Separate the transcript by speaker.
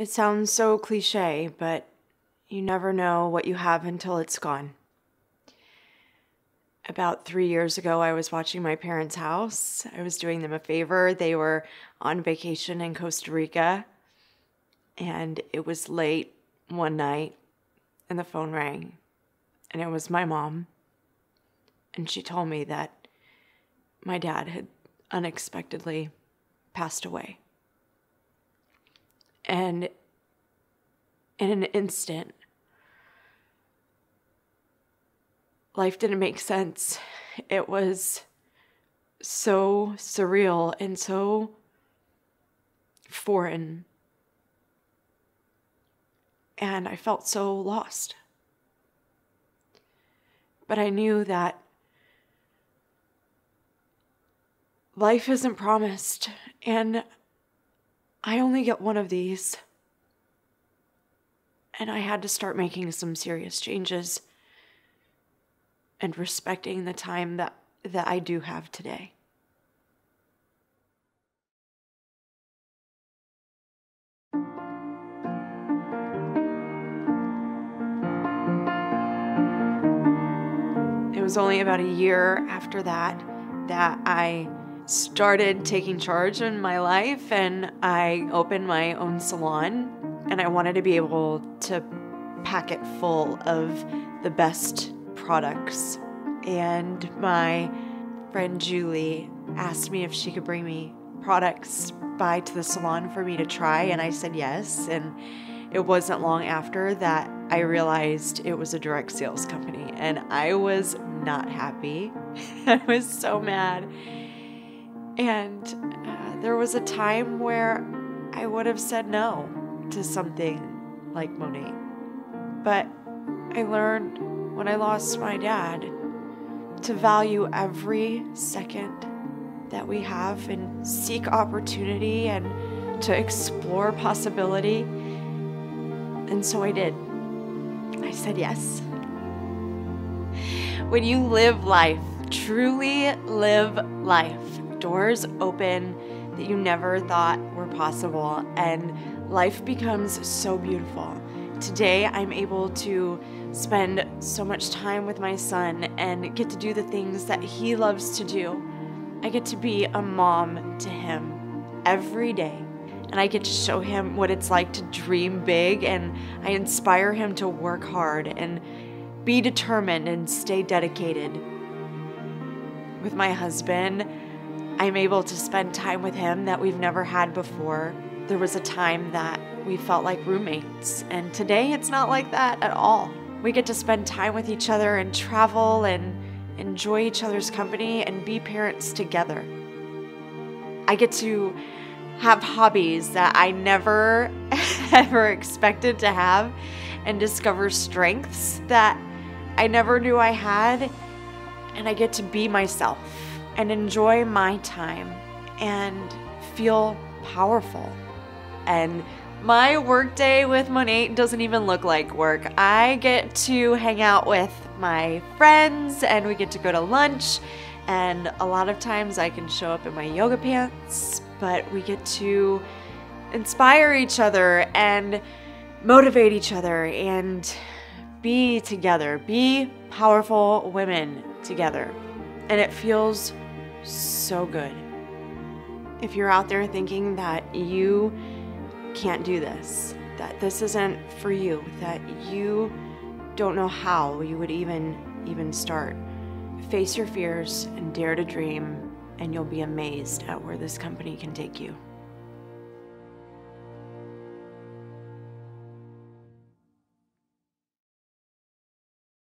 Speaker 1: It sounds so cliche, but you never know what you have until it's gone. About three years ago, I was watching my parents' house. I was doing them a favor. They were on vacation in Costa Rica, and it was late one night, and the phone rang, and it was my mom. And she told me that my dad had unexpectedly passed away. And in an instant, life didn't make sense. It was so surreal and so foreign. And I felt so lost. But I knew that life isn't promised, and I only get one of these. And I had to start making some serious changes and respecting the time that, that I do have today. It was only about a year after that that I started taking charge in my life and I opened my own salon and I wanted to be able to pack it full of the best products. And my friend Julie asked me if she could bring me products by to the salon for me to try, and I said yes. And it wasn't long after that I realized it was a direct sales company, and I was not happy. I was so mad. And uh, there was a time where I would have said no to something like Monat. But I learned when I lost my dad to value every second that we have and seek opportunity and to explore possibility. And so I did. I said yes. When you live life, truly live life, doors open that you never thought were possible, and life becomes so beautiful. Today, I'm able to spend so much time with my son and get to do the things that he loves to do. I get to be a mom to him every day. And I get to show him what it's like to dream big, and I inspire him to work hard and be determined and stay dedicated. With my husband, I'm able to spend time with him that we've never had before. There was a time that we felt like roommates, and today it's not like that at all. We get to spend time with each other and travel and enjoy each other's company and be parents together. I get to have hobbies that I never ever expected to have and discover strengths that I never knew I had. And I get to be myself and enjoy my time and feel powerful. And my workday with Monat doesn't even look like work. I get to hang out with my friends and we get to go to lunch. And a lot of times I can show up in my yoga pants, but we get to inspire each other and motivate each other and be together, be powerful women together. And it feels so good. If you're out there thinking that you can't do this, that this isn't for you, that you don't know how you would even even start. Face your fears and dare to dream and you'll be amazed at where this company can take you.